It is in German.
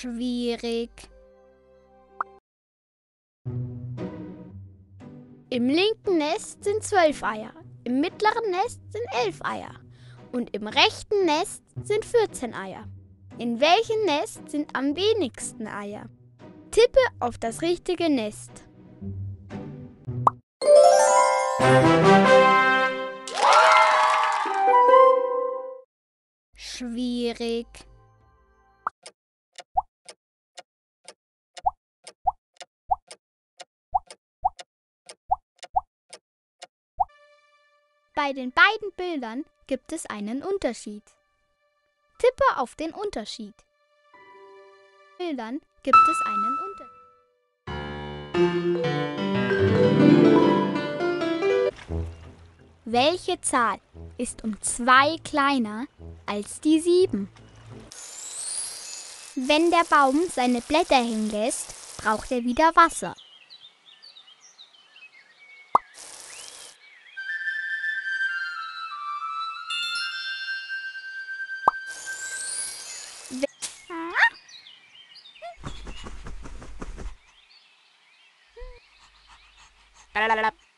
Schwierig. Im linken Nest sind zwölf Eier, im mittleren Nest sind elf Eier und im rechten Nest sind 14 Eier. In welchem Nest sind am wenigsten Eier? Tippe auf das richtige Nest. Schwierig. Bei den beiden Bildern gibt es einen Unterschied. Tippe auf den Unterschied. Bildern gibt es einen Unterschied. Welche Zahl ist um zwei kleiner als die sieben? Wenn der Baum seine Blätter hängen lässt, braucht er wieder Wasser. Tarararap.